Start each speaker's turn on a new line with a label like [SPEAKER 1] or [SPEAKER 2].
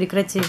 [SPEAKER 1] Прекрати.